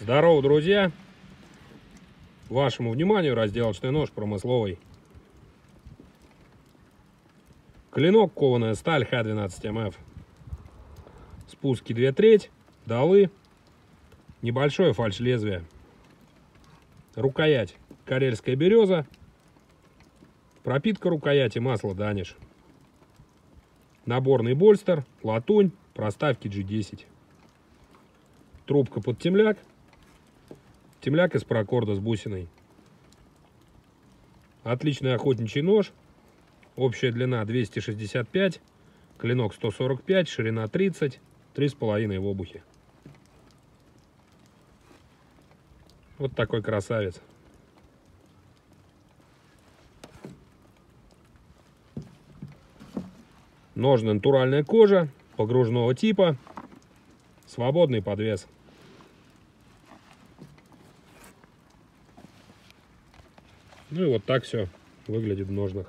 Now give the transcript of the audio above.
Здорово, друзья! Вашему вниманию разделочный нож промысловый. Клинок кованая сталь Х12МФ. Спуски 2 треть, долы, небольшое фальш лезвие. Рукоять карельская береза. Пропитка рукояти масло Даниш. Наборный больстер, латунь, проставки G10. Трубка под темляк. Темляк из паракорда с бусиной. Отличный охотничий нож. Общая длина 265, клинок 145, ширина 30, 3,5 в обухе. Вот такой красавец. Ножны натуральная кожа, погружного типа, свободный подвес. Ну и вот так все выглядит в ножнах.